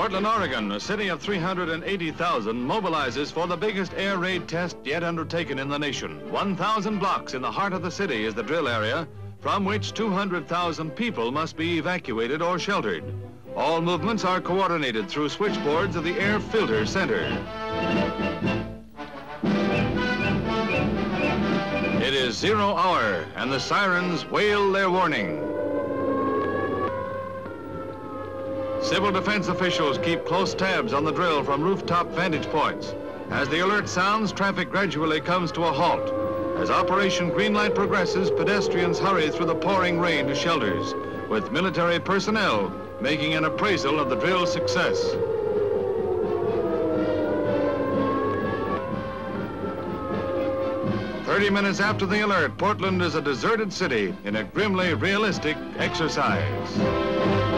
Portland, Oregon, a city of 380,000, mobilizes for the biggest air raid test yet undertaken in the nation. 1,000 blocks in the heart of the city is the drill area, from which 200,000 people must be evacuated or sheltered. All movements are coordinated through switchboards of the Air Filter Center. It is zero hour, and the sirens wail their warning. Civil defense officials keep close tabs on the drill from rooftop vantage points. As the alert sounds, traffic gradually comes to a halt. As Operation Greenlight progresses, pedestrians hurry through the pouring rain to shelters, with military personnel making an appraisal of the drill's success. Thirty minutes after the alert, Portland is a deserted city in a grimly realistic exercise.